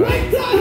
Right.